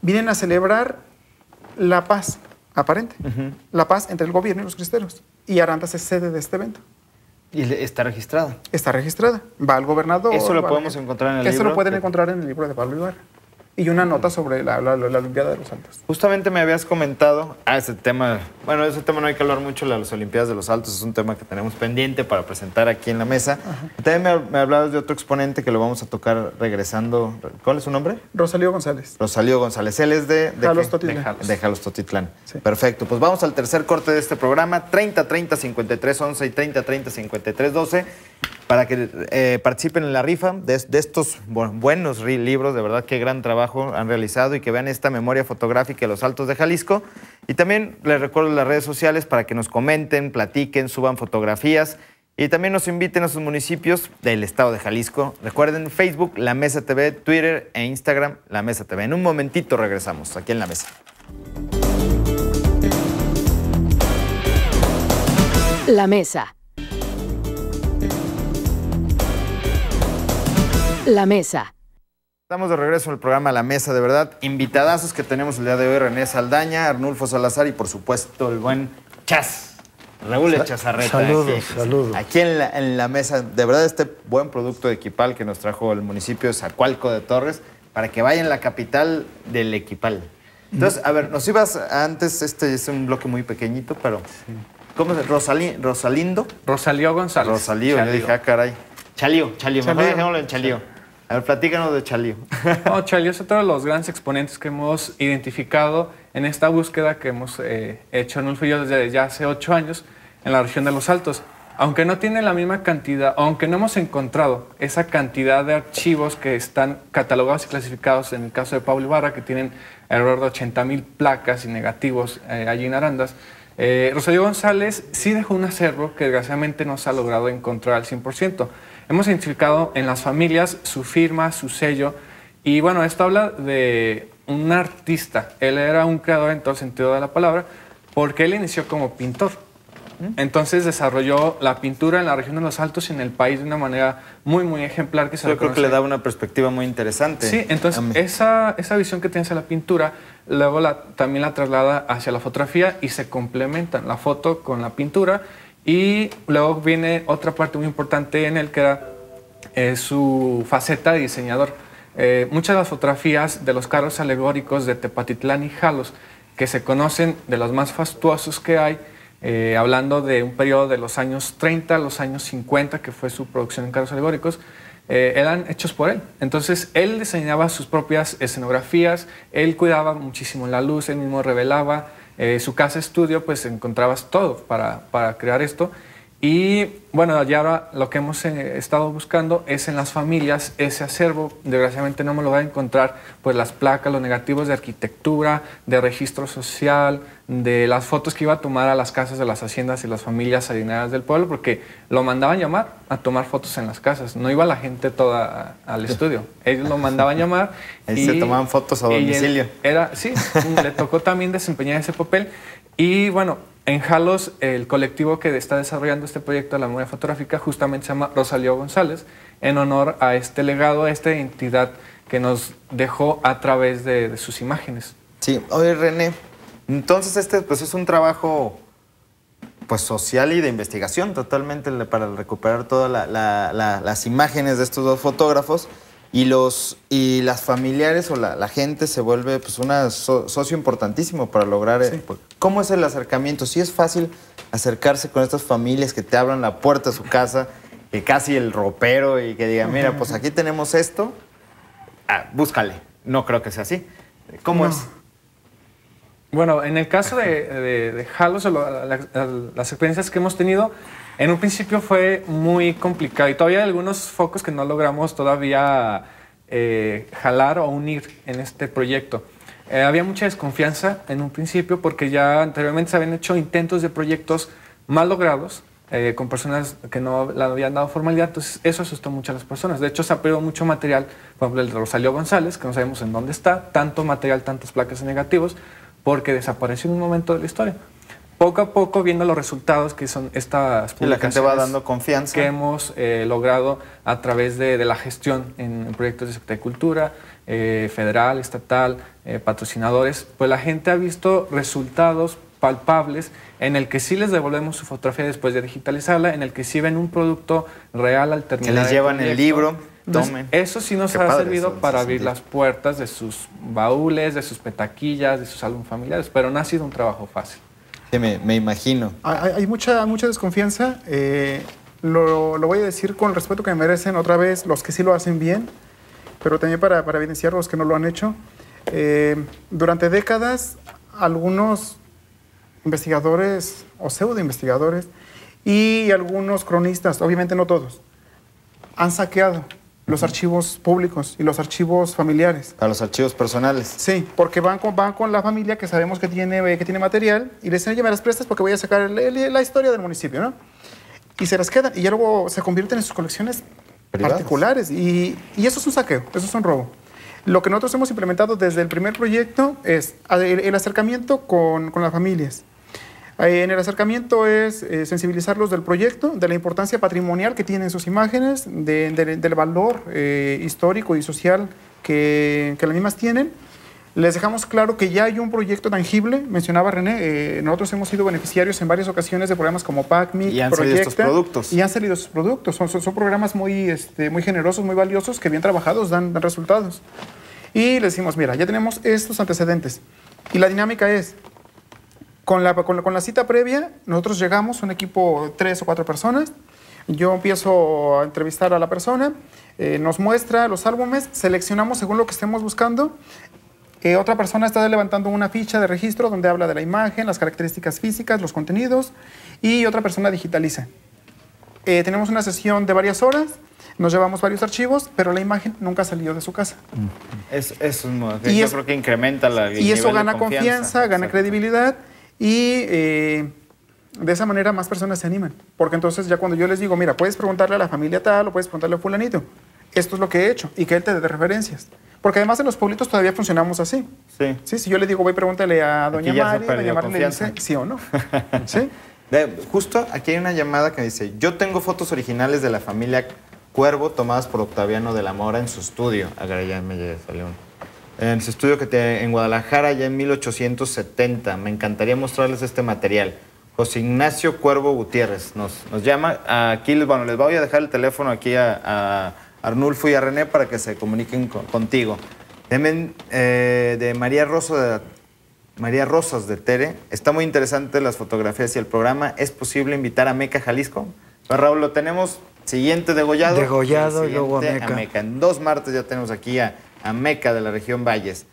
Vienen a celebrar la paz aparente, la paz entre el gobierno y los cristeros. Y Arandas es sede de este evento. Y le- está registrado. Está registrada. Va al gobernador. ¿Eso lo podemos encontrar en el Eso libro? lo pueden encontrar en el libro de Pablo Ibarra. Y una nota sobre la, la- la Olimpiada de los Altos. Justamente me habías comentado, ah, ese tema, bueno, ese tema no hay que hablar mucho, las Olimpiadas de los Altos es un tema que tenemos pendiente para presentar aquí en la mesa. También me, me hablabas de otro exponente que lo vamos a tocar regresando. ¿Cuál es su nombre? Rosalío González. Rosalío González. Él es de, de, Jalos? Totitlán. de Jalos. De Jalos Totitlán. Sí. Perfecto. Pues vamos al tercer corte de este programa, 30 30 53 11 y 30 30 53 12, para que eh, participen en la rifa de, de estos bu- buenos libros. De verdad, qué gran trabajo han realizado y que vean esta memoria fotográfica de los Altos de Jalisco. Y también les recuerdo las redes sociales para que nos comenten, platiquen, suban fotografías. Y también nos inviten a sus municipios del estado de Jalisco. Recuerden Facebook, La Mesa TV, Twitter e Instagram, La Mesa TV. En un momentito regresamos aquí en La Mesa. La mesa. La mesa. Estamos de regreso en el programa La Mesa, de verdad. Invitadazos que tenemos el día de hoy, René Saldaña, Arnulfo Salazar y por supuesto el buen Chas. Raúl Sa- Chazarreta. saludos, aquí, saludos. Aquí en la, en la mesa, de verdad, este buen producto de Equipal que nos trajo el municipio de Zacualco de Torres, para que vayan a la capital del Equipal. Entonces, a ver, nos ibas antes, este es un bloque muy pequeñito, pero... ¿Cómo se Rosali- Rosalindo? Rosalío González. Rosalío, yo Chalío. dije, ah, caray. Chalío, Chalío, mejor Chalío. dejémoslo en Chalío. A ver, platícanos de Chalío. No, es otro de los grandes exponentes que hemos identificado en esta búsqueda que hemos eh, hecho Arnulfo y yo desde ya hace ocho años en la región de los Altos. Aunque no tiene la misma cantidad, aunque no hemos encontrado esa cantidad de archivos que están catalogados y clasificados en el caso de Pablo Ibarra, que tienen alrededor de 80 mil placas y negativos eh, allí en Arandas, eh, Rosario González sí dejó un acervo que desgraciadamente no se ha logrado encontrar al 100%. Hemos identificado en las familias su firma, su sello, y bueno, esto habla de un artista. Él era un creador en todo el sentido de la palabra, porque él inició como pintor. Entonces desarrolló la pintura en la región de los Altos y en el país de una manera muy, muy ejemplar que se Yo creo que le da una perspectiva muy interesante. Sí, entonces A esa, esa visión que tiene hacia la pintura, luego la, también la traslada hacia la fotografía y se complementan la foto con la pintura. Y luego viene otra parte muy importante en él que era eh, su faceta de diseñador. Eh, muchas de las fotografías de los carros alegóricos de Tepatitlán y Jalos, que se conocen de los más fastuosos que hay, eh, hablando de un periodo de los años 30 a los años 50, que fue su producción en carros alegóricos, eh, eran hechos por él. Entonces, él diseñaba sus propias escenografías, él cuidaba muchísimo la luz, él mismo revelaba. Eh, su casa estudio, pues encontrabas todo para, para crear esto. Y bueno, ya ahora lo que hemos eh, estado buscando es en las familias ese acervo. Desgraciadamente no me lo voy a encontrar, pues las placas, los negativos de arquitectura, de registro social, de las fotos que iba a tomar a las casas de las haciendas y las familias adineradas del pueblo, porque lo mandaban llamar a tomar fotos en las casas. No iba la gente toda al estudio. Ellos lo mandaban llamar. Ahí se tomaban fotos a y domicilio. Era, sí, le tocó también desempeñar ese papel. Y bueno, En Jalos, el colectivo que está desarrollando este proyecto de la memoria fotográfica justamente se llama Rosalío González, en honor a este legado, a esta identidad que nos dejó a través de, sus imágenes. Sí, oye René, entonces este pues es un trabajo pues social y de investigación totalmente para recuperar todas la- la- la- las imágenes de estos dos fotógrafos y los y las familiares o la, la gente se vuelve pues una so- socio importantísimo para lograr eh, pues, cómo es el acercamiento si es fácil acercarse con estas familias que te abran la puerta de su casa que casi el ropero y que digan mira pues aquí tenemos esto ah, búscale. No creo que sea así. Cómo es Bueno, en el caso de, de, de o las experiencias que hemos tenido, en un principio fue muy complicado y todavía hay algunos focos que no logramos todavía eh, jalar o unir en este proyecto. Eh, había mucha desconfianza en un principio porque ya anteriormente se habían hecho intentos de proyectos mal logrados eh, con personas que no le habían dado formalidad, entonces eso asustó mucho a las personas. De hecho, se ha perdido mucho material, por ejemplo, el de Rosalío González, que no sabemos en dónde está, tanto material, tantas placas negativos, porque desapareció en un momento de la historia. Poco a poco, viendo los resultados que son estas Y la gente va publicaciones dando confianza. que hemos eh, logrado a través de, de la gestión en, en proyectos de Secretaría de Cultura, eh, federal, estatal, eh, patrocinadores, pues la gente ha visto resultados palpables en el que sí les devolvemos su fotografía después de digitalizarla, en el que sí ven un producto real al que les llevan el libro Entonces, tomen eso sí nos Qué ha servido eso, para abrir sentido. las puertas de sus baúles, de sus petaquillas, de sus álbumes familiares, pero no ha sido un trabajo fácil. Sí, me, me imagino. Hay, hay mucha, mucha desconfianza. eh, lo, lo voy a decir con el respeto que merecen otra vez los que sí lo hacen bien, pero también para, para evidenciar los que no lo han hecho. Eh, durante décadas, algunos investigadores o pseudo investigadores y algunos cronistas, obviamente no todos, han saqueado los archivos públicos y los archivos familiares. Para los archivos personales. Sí, porque van con, van con la familia que sabemos que tiene, eh, que tiene material y les dicen, oye, me las prestas porque voy a sacar el- la historia del municipio, ¿no? Y se las quedan y ya luego se convierten en sus colecciones Privadas. particulares y, y eso es un saqueo, eso es un robo. Lo que nosotros hemos implementado desde el primer proyecto es a- el, el acercamiento con, con las familias. Eh, En el acercamiento es eh, sensibilizarlos del proyecto, de la importancia patrimonial que tienen sus imágenes, de- de- del valor eh, histórico y social que, que las mismas tienen. Les dejamos claro que ya hay un proyecto tangible, mencionaba René, eh, nosotros hemos sido beneficiarios en varias ocasiones de programas como PACMI, Y han salido estos productos. Y han salido estos productos, son, son, son programas muy, este, muy generosos, muy valiosos, que bien trabajados dan, dan resultados. Y les decimos, mira, ya tenemos estos antecedentes. Y la dinámica es, con la, con, la, con la cita previa, nosotros llegamos, un equipo de tres o cuatro personas. Yo empiezo a entrevistar a la persona, eh, nos muestra los álbumes, seleccionamos según lo que estemos buscando. Eh, otra persona está levantando una ficha de registro donde habla de la imagen, las características físicas, los contenidos, y otra persona digitaliza. Eh, tenemos una sesión de varias horas, nos llevamos varios archivos, pero la imagen nunca salió de su casa. Es, es un, Y yo es- creo que incrementa la Y eso gana confianza, gana Exacto. credibilidad y eh, de esa manera más personas se animan. Porque entonces ya cuando yo les digo, mira, puedes preguntarle a la familia tal o puedes preguntarle a fulanito, esto es lo que he hecho y que él te dé referencias. Porque además en los pueblitos todavía funcionamos así. Sí. Sí, si yo le digo, voy pregúntale a doña Mari, doña Mari le dice sí o no. ¿Sí? De- justo aquí hay una llamada que dice, yo tengo fotos originales de la familia Cuervo tomadas por Octaviano de la Mora en su estudio. Agarra, ya salió un- En su estudio que tiene en Guadalajara ya en 1870. Me encantaría mostrarles este material. José Ignacio Cuervo Gutiérrez nos, nos llama. Aquí les, bueno, les voy a dejar el teléfono aquí a, a Arnulfo y a René para que se comuniquen con- contigo. También eh, de María Rosso de María Rosas de Tere. Está muy interesante las fotografías y el programa. ¿Es posible invitar a Meca, Jalisco? Pues, Raúl, lo tenemos siguiente degollado. Degollado y luego a siguiente Meca. En dos martes ya tenemos aquí a, a Meca de la región Valles.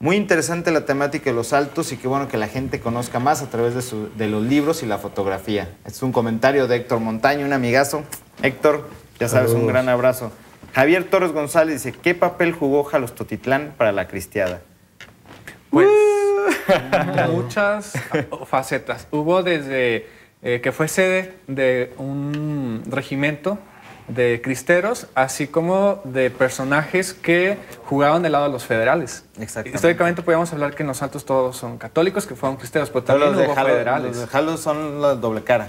Muy interesante la temática de los altos y qué bueno que la gente conozca más a través de, su- de los libros y la fotografía. Este es un comentario de Héctor Montaño, un amigazo. Héctor, ya sabes, un gran abrazo. Javier Torres González dice, ¿qué papel jugó Jalostotitlán para la cristiada? Pues muchas facetas. Hubo desde eh, que fue sede de un regimiento de cristeros, así como de personajes que jugaban del lado de los federales. Históricamente podríamos hablar que en los altos todos son católicos, que fueron cristeros, pero Pero también los de hubo Halo, federales. los de Halo son la doble cara.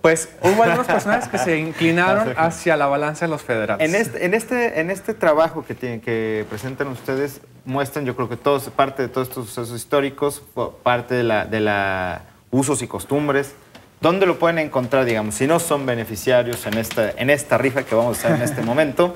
Pues hubo algunos personajes que se inclinaron hacia la balanza de los federales. En este, en este, en este trabajo que, tienen, que presentan ustedes, muestran, yo creo que todos, parte de todos estos sucesos históricos, parte de la, de la usos y costumbres. ¿Dónde lo pueden encontrar, digamos, si no son beneficiarios en esta, en esta rifa que vamos a hacer en este momento?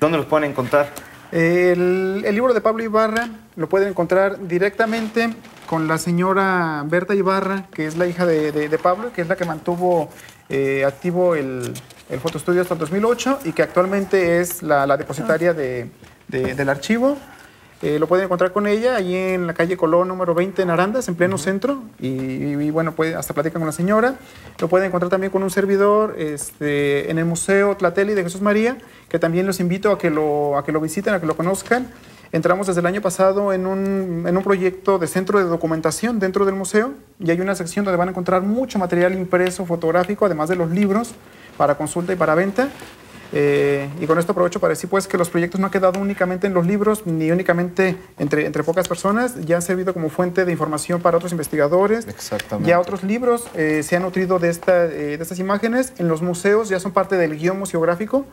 ¿Dónde los pueden encontrar? El, el libro de Pablo Ibarra lo pueden encontrar directamente con la señora Berta Ibarra, que es la hija de, de- de Pablo, que es la que mantuvo eh, activo el, el fotoestudio hasta el 2008 y que actualmente es la, la depositaria de- de- del archivo. Eh, lo pueden encontrar con ella ahí en la calle Colón número 20 en Arandas, en pleno centro. Y, y, bueno, puede, hasta platican con la señora. Lo pueden encontrar también con un servidor este, en el Museo Tlateli de Jesús María, que también los invito a que lo, a que lo visiten, a que lo conozcan. Entramos desde el año pasado en un, en un proyecto de centro de documentación dentro del museo y hay una sección donde van a encontrar mucho material impreso, fotográfico, además de los libros para consulta y para venta. Eh, y con esto aprovecho para decir pues que los proyectos no han quedado únicamente en los libros ni únicamente entre, entre pocas personas, ya han servido como fuente de información para otros investigadores. Exactamente. Ya otros libros eh, se han nutrido de, esta, eh, de estas imágenes. En los museos ya son parte del guion museográfico.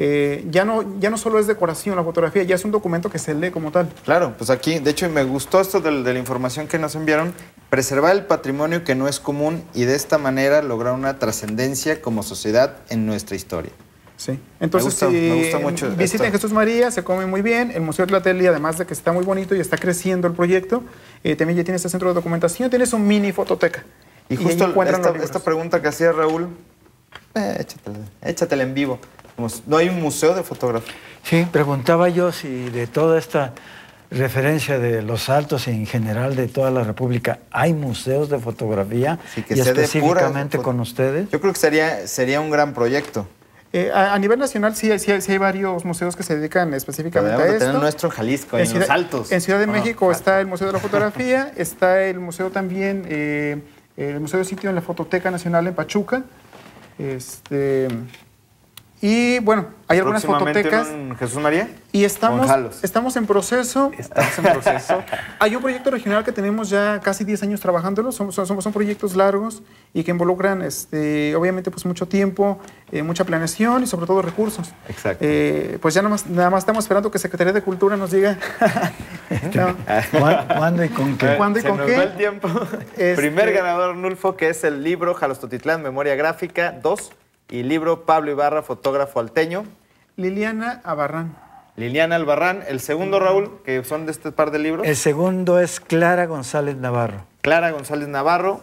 Eh, ya, no, ya no solo es decoración la fotografía, ya es un documento que se lee como tal. Claro, pues aquí, de hecho, me gustó esto del- de, la información que nos enviaron, preservar el patrimonio que no es común y de esta manera lograr una trascendencia como sociedad en nuestra historia. Sí. Entonces, gusta- si me gusta mucho visiten esto. Jesús María, se come muy bien. El Museo de la Tele, además de que está muy bonito y está creciendo el proyecto, eh, también ya tiene este centro de documentación, tiene su mini fototeca. Y justo encuentran esta, pregunta que hacía Raúl, eh, échatela, échatela en vivo. No hay un museo de fotografía. Sí, preguntaba yo si de toda esta referencia de los altos y en general de toda la República, ¿hay museos de fotografía Sí, que y específicamente con ustedes? Yo creo que sería, sería un gran proyecto. Eh, a, a nivel nacional sí hay, sí, sí hay varios museos que se dedican específicamente a esto. tener nuestro en Jalisco, en, Ciudad, los altos. en Ciudad de México está el Museo de la Fotografía, está el museo también, eh, el Museo de Sitio en la Fototeca Nacional en Pachuca. Este, y bueno, hay algunas fototecas. en Jesús María. Y estamos, estamos en proceso. Estamos en proceso. Hay un proyecto regional que tenemos ya casi 10 años trabajándolo. Son, son, son proyectos largos y que involucran, este, obviamente, pues mucho tiempo, eh, mucha planeación y sobre todo recursos. Exacto. Eh, pues ya nada más, nada más estamos esperando que Secretaría de Cultura nos diga No. ¿Cuán- ¿Cuándo y con qué? ¿Cuándo y Se con nos qué? va el tiempo. Este- Primer ganador Nulfo, que es el libro Jalostotitlán, Memoria Gráfica 2, y libro Pablo Ibarra, fotógrafo alteño. Liliana Abarrán. Liliana Albarrán, el segundo Raúl, que son de este par de libros. El segundo es Clara González Navarro. Clara González Navarro.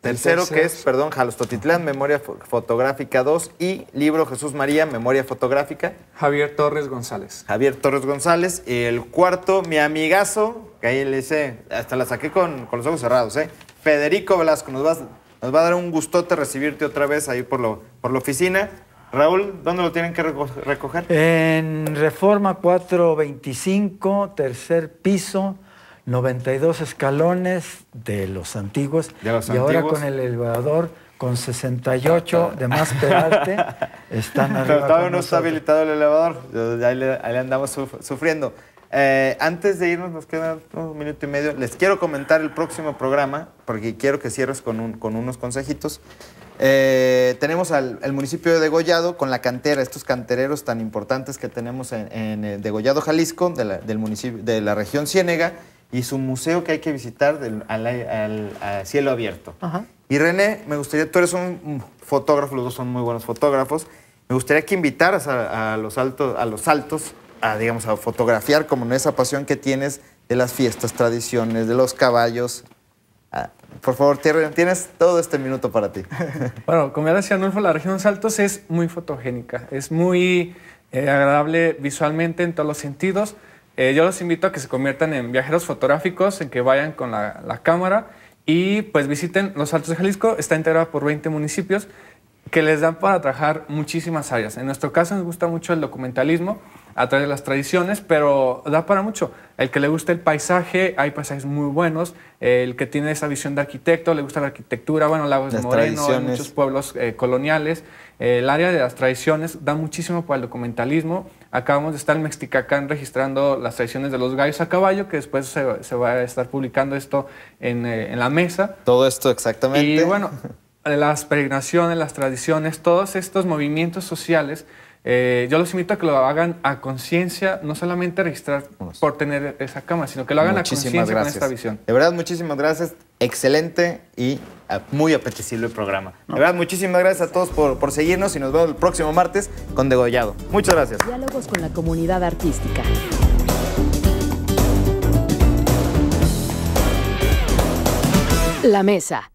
Tercero, que es, perdón, Jalostotitlán, Memoria Fo- Fotográfica 2 y libro Jesús María, Memoria Fotográfica. Javier Torres González. Javier Torres González. Y el cuarto, mi amigazo, que ahí le hice, hasta la saqué con, con los ojos cerrados, ¿eh? Federico Velasco, nos, vas- nos va a dar un gustote recibirte otra vez ahí por, lo, por la oficina. Raúl, ¿dónde lo tienen que reco- recoger? En Reforma 425, tercer piso, 92 escalones de los antiguos. De los y ahora con el elevador con 68 de más peralte están arriba. Pero todavía no está habilitado el elevador. Ahí le, ahí le andamos suf- sufriendo. Eh, antes de irnos, nos queda un minuto y medio. Les quiero comentar el próximo programa, porque quiero que cierres con, un- con unos consejitos. Eh, tenemos al el municipio de Degollado con la cantera, estos cantereros tan importantes que tenemos en, en, eh, Degollado, Jalisco, de la, del municipio, de la región Ciénega, y su museo que hay que visitar del- al, al- a cielo abierto. Ajá. Y René, me gustaría, tú eres un un fotógrafo, los dos son muy buenos fotógrafos. Me gustaría que invitaras a, a los altos, a los altos, a digamos, a fotografiar como en esa pasión que tienes de las fiestas, tradiciones, de los caballos. Ah, por favor, tienes todo este minuto para ti. Bueno, como ya decía Nulfo, la región de los Altos es muy fotogénica, es muy eh, agradable visualmente en todos los sentidos. Eh, yo los invito a que se conviertan en viajeros fotográficos, en que vayan con la, la cámara y pues visiten Los Altos de Jalisco. Está integrado por 20 municipios que les dan para trabajar muchísimas áreas. En nuestro caso nos gusta mucho el documentalismo, a través de las tradiciones, pero da para mucho. El que le gusta el paisaje, hay paisajes muy buenos. El que tiene esa visión de arquitecto, le gusta la arquitectura, bueno, Lagos de Las Moreno, hay muchos pueblos eh, coloniales. El área de las tradiciones da muchísimo para el documentalismo. Acabamos de estar en Mexticacán registrando las tradiciones de los gallos a caballo, que después se, se va a estar publicando esto en, eh, en la mesa. Todo esto exactamente. Y bueno, las peregrinaciones, las tradiciones, todos estos movimientos sociales, eh, yo los invito a que lo hagan a conciencia, no solamente registrar por tener esa cámara, sino que lo hagan a conciencia con gracias. esta visión. De verdad, muchísimas gracias. Excelente y muy apetecible el programa. De verdad, muchísimas gracias a todos por, por seguirnos y nos vemos el próximo martes con Degollado. Muchas gracias. Diálogos con la comunidad artística. La mesa